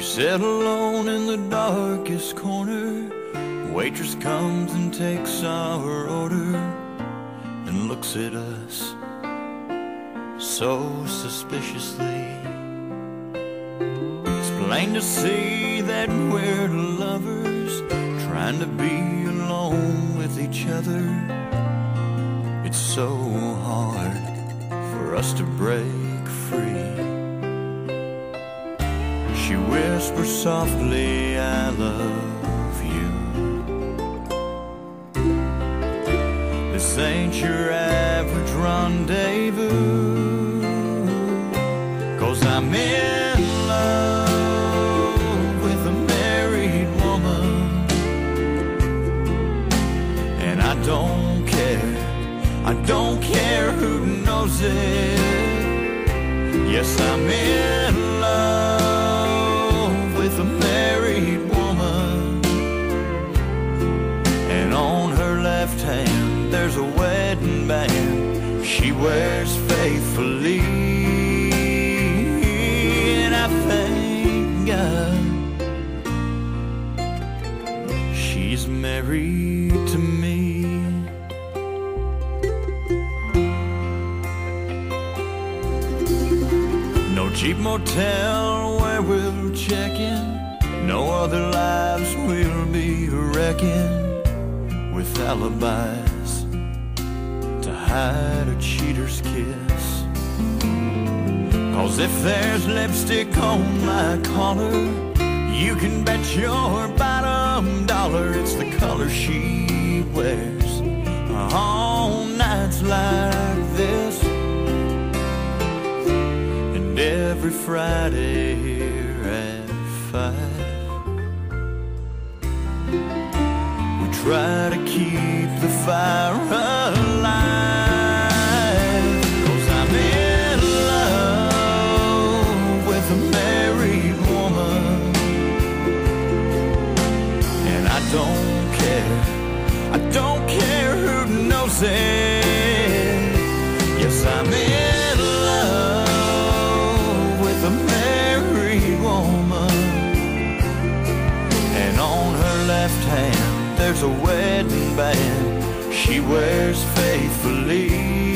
We sit alone in the darkest corner. Waitress comes and takes our order and looks at us so suspiciously. It's plain to see that we're lovers trying to be alone with each other. It's so hard for us to break She whispers softly, I love you. This ain't your average rendezvous. Cause I'm in love with a married woman. And I don't care, I don't care who knows it. Yes, I'm in wears faithfully. And I thank God she's married to me. No cheap motel where we'll check in. No other lives we'll be wrecking with alibis hide a cheater's kiss. Cause if there's lipstick on my collar, you can bet your bottom dollar it's the color she wears on nights like this. And every Friday here at five, we try to keep the fire alive. I don't care, I don't care who knows it. Yes, I'm in love with a married woman. And on her left hand, there's a wedding band she wears faithfully.